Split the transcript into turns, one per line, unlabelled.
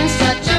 in such